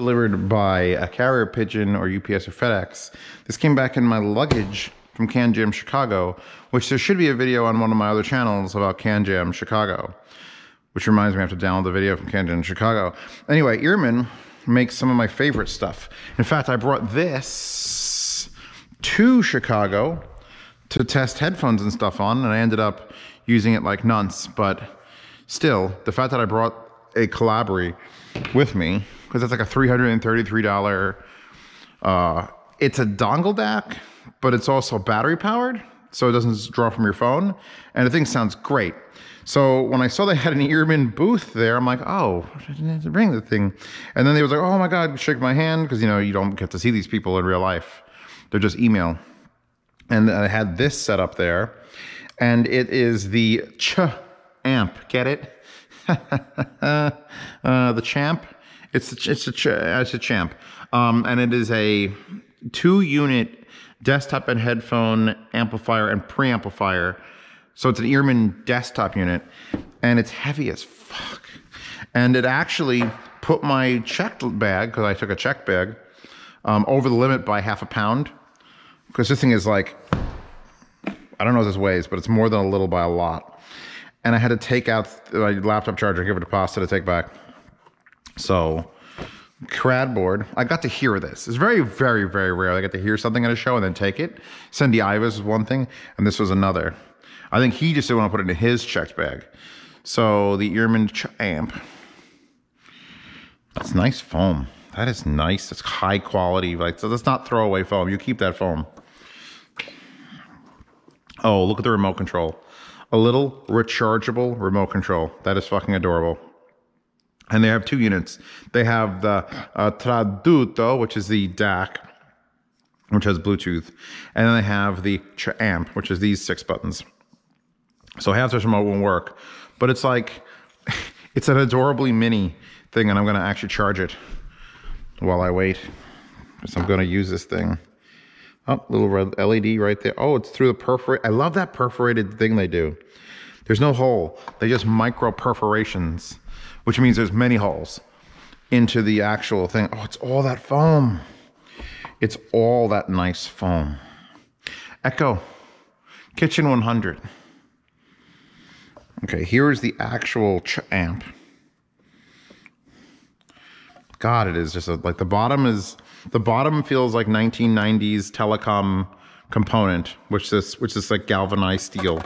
delivered by a carrier pigeon or UPS or FedEx. This came back in my luggage from CanJam Chicago, which there should be a video on one of my other channels about CanJam Chicago, which reminds me I have to download the video from CanJam Chicago. Anyway, Earmen makes some of my favorite stuff. In fact, I brought this to Chicago to test headphones and stuff on, and I ended up using it like nonce, but still, the fact that I brought a Colibri with me because it's like a $333. Uh, it's a dongle DAC, but it's also battery powered, so it doesn't draw from your phone. And the thing sounds great. So when I saw they had an Earmen booth there, I'm like, oh, I didn't have to bring the thing. And then they was like, oh my God, shake my hand, because you know, you don't get to see these people in real life. They're just email. And I had this set up there. And it is the Ch amp. Get it? uh, the champ. It's a, it's a it's a champ, um, and it is a two unit desktop and headphone amplifier and preamplifier. So it's an Earmen desktop unit, and it's heavy as fuck. And it actually put my check bag because I took a check bag um, over the limit by half a pound because this thing is like I don't know this weighs, but it's more than a little by a lot. And I had to take out my laptop charger, give it a pasta to take back. So, crad board. I got to hear this. It's very, very, very rare. I get to hear something at a show and then take it. Sendy Aivas was one thing, and this was another. I think he just didn't want to put it in his checked bag. So the Earmen amp. That's nice foam. That is nice. It's high quality. Like so that's not throwaway foam. You keep that foam. Oh, look at the remote control. A little rechargeable remote control. That is fucking adorable and they have two units. They have the uh, Tradutto, which is the DAC, which has Bluetooth, and then they have the Amp, which is these six buttons. So half this remote won't work, but it's like it's an adorably mini thing, and I'm to actually charge it while I wait, because I'm to use this thing. Oh, little red LED right there. Oh, it's through the perforate. I love that perforated thing they do. There's no hole. They just micro perforations which means there's many holes into the actual thing. Oh, it's all that foam. It's all that nice foam. Echo, Kitchen 100. Okay, here's the actual amp. God, it is just a, like the bottom is, the bottom feels like 1990s telecom component, which this, which is like galvanized steel.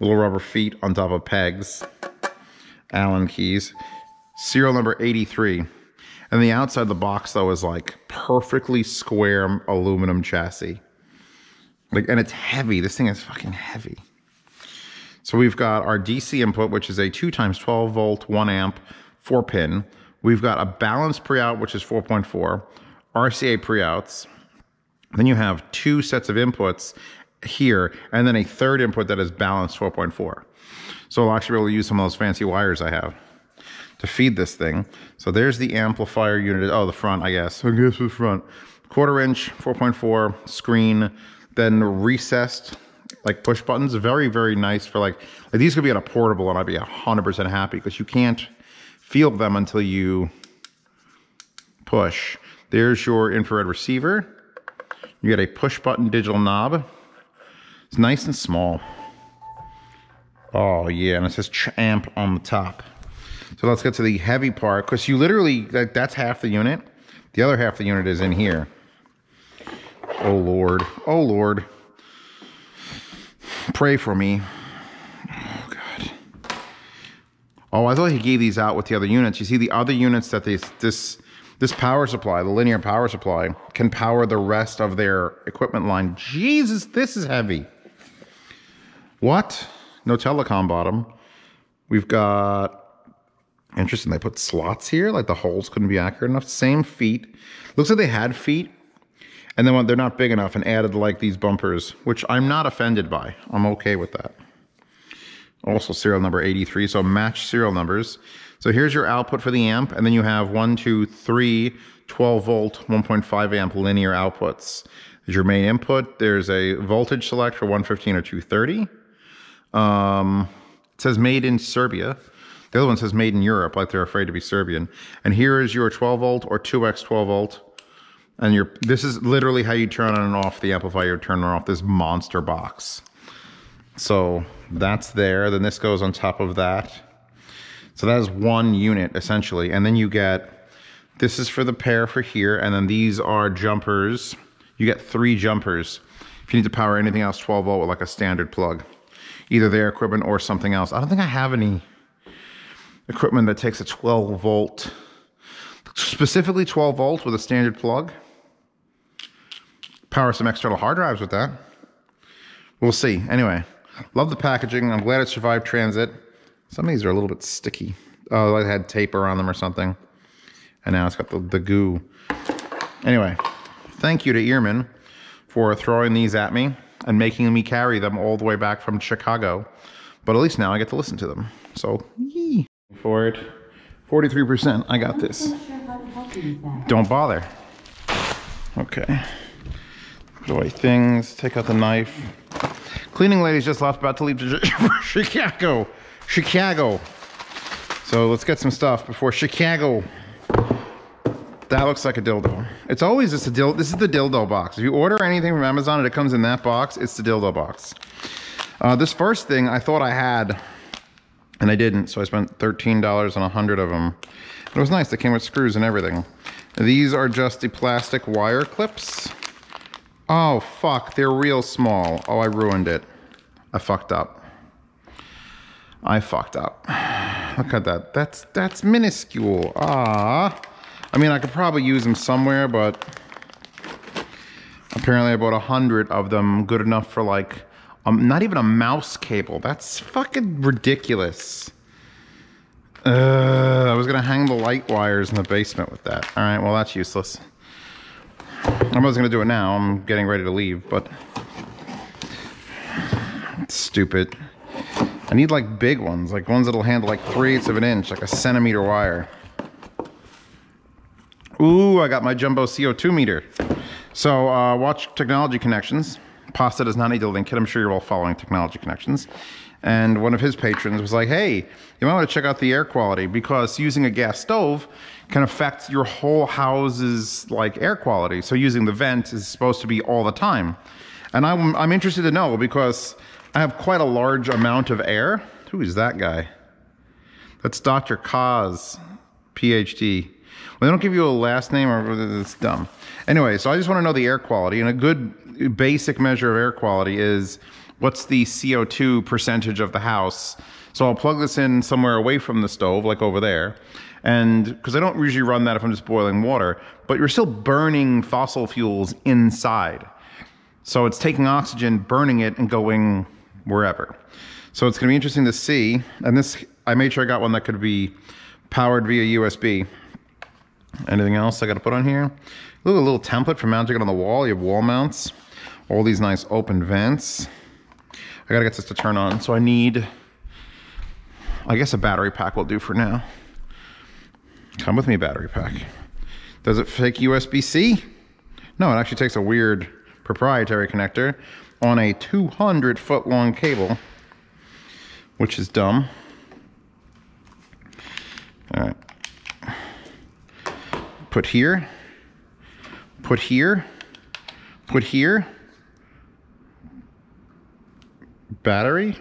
Little rubber feet on top of pegs. Allen keys. Serial number 83. And the outside of the box, though, is like perfectly square aluminum chassis. Like, and it's heavy. This thing is fucking heavy. So we've got our DC input, which is a 2 times 12 volt, 1 amp, 4 pin. We've got a balanced pre-out, which is 4.4, RCA pre-outs. Then you have two sets of inputs here, and then a third input that is balanced 4.4. So I'll actually be able to use some of those fancy wires I have to feed this thing. So there's the amplifier unit. Oh, the front, I guess. I guess the front. Quarter inch, 4.4 screen, then recessed like push buttons. Very, very nice for like, like these could be on a portable and I'd be 100% happy because you can't feel them until you push. There's your infrared receiver. You got a push button digital knob. It's nice and small. Oh yeah, and it says champ on the top. So let's get to the heavy part, because you literally, that, that's half the unit. The other half of the unit is in here. Oh Lord, oh Lord. Pray for me. Oh God. Oh, I thought he gave these out with the other units. You see the other units that they, this, this power supply, the linear power supply, can power the rest of their equipment line. Jesus, this is heavy. What? No telecom bottom. We've got, interesting, they put slots here, like the holes couldn't be accurate enough. Same feet. Looks like they had feet, and then when they're not big enough and added like these bumpers, which I'm not offended by. I'm okay with that. Also serial number 83, so match serial numbers. So here's your output for the amp, and then you have one, two, three 12 volt, 1.5 amp linear outputs. There's your main input. There's a voltage select for 115 or 230. Um, it says made in Serbia. The other one says made in Europe, like they're afraid to be Serbian. And here is your 12 volt or 2x 12 volt. And your this is literally how you turn on and off the amplifier, turn on off this monster box. So that's there. Then this goes on top of that. So that is one unit essentially. And then you get, this is for the pair for here. And then these are jumpers. You get three jumpers. If you need to power anything else 12 volt with like a standard plug, either their equipment or something else. I don't think I have any equipment that takes a 12 volt, specifically 12 volt with a standard plug. Power some external hard drives with that. We'll see. Anyway, love the packaging. I'm glad it survived transit. Some of these are a little bit sticky. Oh, I had tape around them or something. And now it's got the, the goo. Anyway, thank you to Earmen for throwing these at me and making me carry them all the way back from Chicago. But at least now I get to listen to them. So, yee for it. 43%. I got this. Don't bother. Okay. Put away things. Take out the knife. Cleaning lady's just left, about to leave to Chicago. Chicago. So let's get some stuff before Chicago. That looks like a dildo. It's always just a dildo. This is the dildo box. If you order anything from Amazon and it comes in that box, it's the dildo box. Uh, this first thing I thought I had and I didn't, so I spent $13 on a 100 of them. It was nice, they came with screws and everything. These are just the plastic wire clips. Oh, fuck, they're real small. Oh, I ruined it. I fucked up. I fucked up. Look at that, that's, that's minuscule. Ah. I mean, I could probably use them somewhere, but apparently I bought a hundred of them, good enough for like um, not even a mouse cable. That's fucking ridiculous. Uh, I was gonna hang the light wires in the basement with that. All right, well that's useless. I was gonna do it now. I'm getting ready to leave, but it's stupid. I need like big ones, like ones that'll handle like three eighths of an inch, like a centimeter wire. Ooh, I got my jumbo CO2 meter. So uh, watch Technology Connections. Pasta does not need to link it. I'm sure you're all following Technology Connections. And one of his patrons was like, hey, you might want to check out the air quality because using a gas stove can affect your whole house's like air quality. So using the vent is supposed to be all the time. And I'm, I'm interested to know because I have quite a large amount of air. Who is that guy? That's Dr. Kaz, PhD. Well, they don't give you a last name or it's dumb. Anyway, so I just want to know the air quality and a good basic measure of air quality is what's the CO2 percentage of the house. So I'll plug this in somewhere away from the stove, like over there. And because I don't usually run that if I'm just boiling water, but you're still burning fossil fuels inside. So it's taking oxygen, burning it, and going wherever. So it's going to be interesting to see. And this, I made sure I got one that could be powered via USB. Anything else I got to put on here? Look, a little template for mounting it on the wall. You have wall mounts all these nice open vents. I gotta get this to turn on, so I need, I guess a battery pack will do for now. Come with me, battery pack. Does it fake USB-C? No, it actually takes a weird proprietary connector on a 200 foot long cable, which is dumb. All right. Put here, put here, put here, battery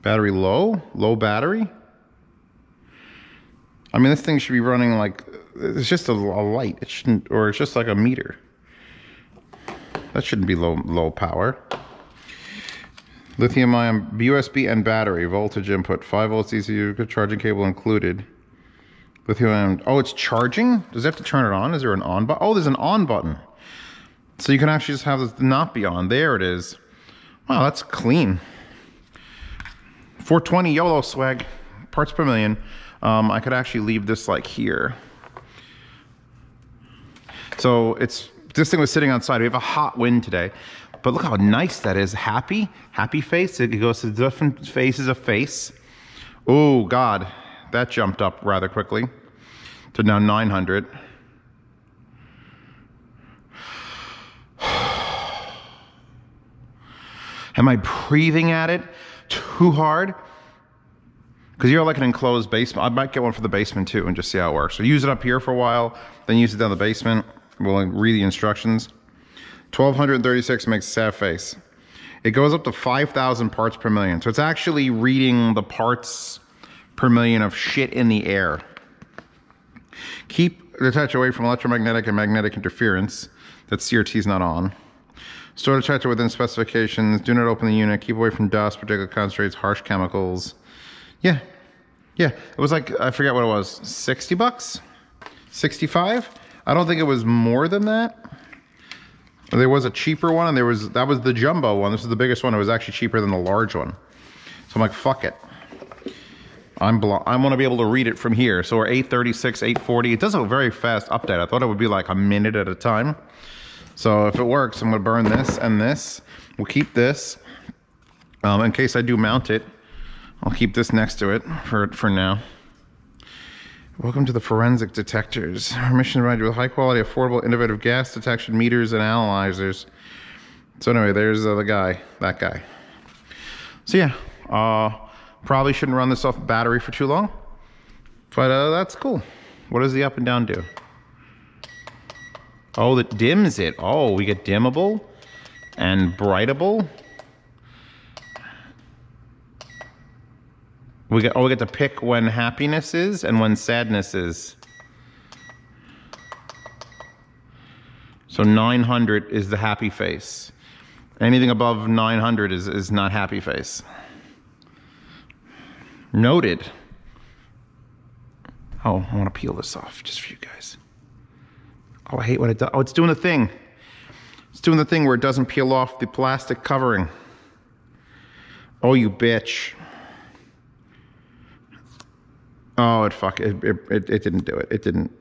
battery low low battery. I mean this thing should be running like it's just a, a, light. It shouldn't or it's just like a meter. That shouldn't be low low power. Lithium ion USB and battery voltage input 5 volts DC charging cable included lithium ion oh it's charging does it have to turn it on is there an on button oh there's an on button so you can actually just have this not be on there it is Wow, that's clean. 420 YOLO swag, parts per million. Um, I could actually leave this like here. So it's this thing was sitting outside. We have a hot wind today, but look how nice that is. Happy, happy face. It goes to different faces of face. Oh God, that jumped up rather quickly to now 900. Am I breathing at it too hard? because you're like an enclosed basement. I might get one for the basement too and just see how it works. So use it up here for a while, then use it down the basement. We'll read the instructions. 1236 makes sad face. It goes up to 5,000 parts per million. So it's actually reading the parts per million of shit in the air. Keep the detector away from electromagnetic and magnetic interference. That CRT is not on. Store the detector within specifications. Do not open the unit. Keep away from dust, particulate concentrates, harsh chemicals. Yeah. Yeah. It was like, I forget what it was, 60 bucks? 65? I don't think it was more than that. There was a cheaper one and there was, that was the jumbo one. This is the biggest one. It was actually cheaper than the large one. So I'm like, fuck it. I'm I want to be able to read it from here. So we're 836, 840. It does a very fast update. I thought it would be like a minute at a time. So if it works, I'm going to burn this and this. We'll keep this um, in case I do mount it. I'll keep this next to it for, for now. Welcome to the forensic detectors. Our mission to provide you with high quality, affordable, innovative gas detection meters and analyzers. So anyway, there's uh, the guy, that guy. So yeah, uh, probably shouldn't run this off battery for too long, but uh, that's cool. What does the up and down do? Oh, that dims it. Oh, we get dimmable and brightable. We get, oh, we get to pick when happiness is and when sadness is. So 900 is the happy face. Anything above 900 is, is not happy face. Noted. Oh, I want to peel this off just for you guys. Oh, I hate what it does. Oh, it's doing the thing. It's doing the thing where it doesn't peel off the plastic covering. Oh, you bitch. Oh, it fuck it, it, it, it didn't do it. It didn't.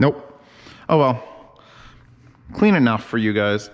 Nope. Oh well. Clean enough for you guys.